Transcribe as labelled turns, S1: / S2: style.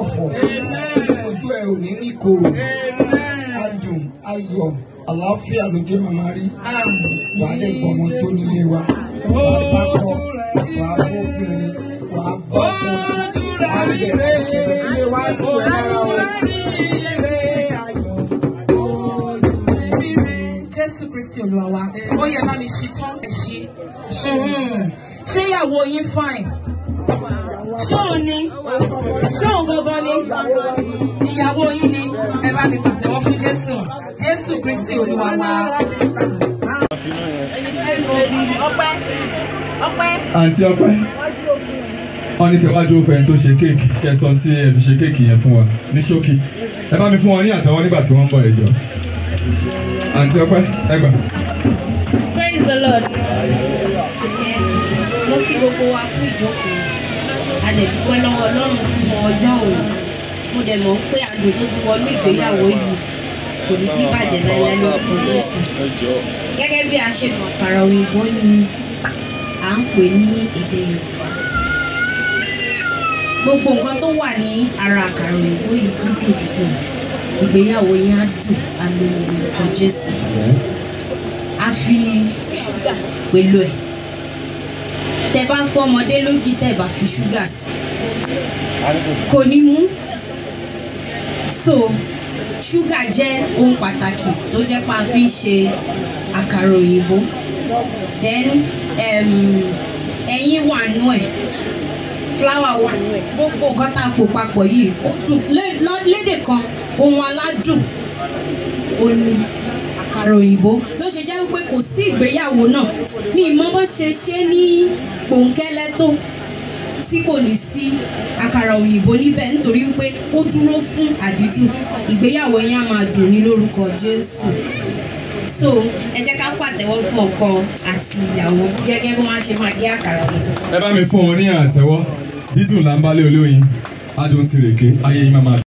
S1: ọ̀fọ̀ ojú ẹ ò ní rí kòrò adùn ayọ̀ àlàáfíà ló jẹ́ màmá rí wà á lè gbọmọ tó nílé wa wà á bá kọ wà á bó obìnrin wà á bá ọkùnrin wà á lè ṣẹlẹ̀ ilé wa dùn ẹ lára o.
S2: Jésù Kristi Olúwa wa, ó yẹ bá mi ṣí tán ẹ̀ ṣí. Ṣé ìyàwó yín fine? Ṣé òun ni? Gangan? Ìyàwó yín ni? Ẹ bá mi pàtẹ́wọ́ fún Jésù. Jésù Kristi Olúwa wa.
S3: àǹtí ọpẹ́ wọn ní kẹwàá dúró fẹ́ni tó ṣe kéèkì kẹsàn tí ẹ fi ṣe kéèkì yẹn fún wa ní ṣókí ẹ bá mi fún wọn ní àtẹ́wọ́ nígbà tí wọ́n ń bọ̀ ẹ̀jọ̀ àǹtí ọpẹ́ ẹ gbà.
S4: praise the lord mo kí gbogbo wa kú ìjókòó a dúpẹ́ lọ́wọ́ ọlọ́run fún ọjọ́ òní. Mo dẹ̀ mọ̀ pé àdùn tó ti wọnú ìgbéyàwó yìí kò ní kí bàjẹ́ láéláé lórúkọ jésù. Gẹ́gẹ́ bí a ṣe mọ̀ àkàrà òyìnbó ni à ń pè ní èdè yorùbá. Gbogbo nǹkan tó wà ní ara àkàrà òyìnbó yìí dúdú dúdú ìgbéyàwó yẹn á dùn lo orúkọ jésù. A fi ṣúgà pẹ̀lú ẹ̀ tẹ bá fọ́ ọmọdé lógi tẹ bá fi ṣúgà sí. Kò ní mú. So ṣúgà jẹ́ ohun pàtàkì tó jẹ́ pé a fi ń ṣe àkàrà òyìnbó. Then ẹyin wà nù ẹ̀. Fúláwà wà nù ẹ̀. Gbogbo nǹkan tá a pò papọ̀ yìí lédè kan ohun aládùn òní àkàrà òyìnbó. Ló wípé kò sí ìgbéyàwó náà. Ní ìmọ̀ bó ṣe ṣe ní pòńkẹ́lẹ́ tó tí kò ní sí àkàrà òyìnbó níbẹ̀ nítorí wípé ó dúró fún àdídùn. Ìgbéyàwó yẹn á máa dùn ní lórúkọ jésù. So ẹ jẹ́ ká pàtẹ́wọ́ fún ọkọ àti ìyàwó gẹ́gẹ́ bí wọ́n ṣe máa gé àkàrà òyìnbó.
S3: ẹ bá mi fún wọn ní àtẹ́wọ́. Dídùn là olóyin. Adùn tìrèké ayé yín máa máa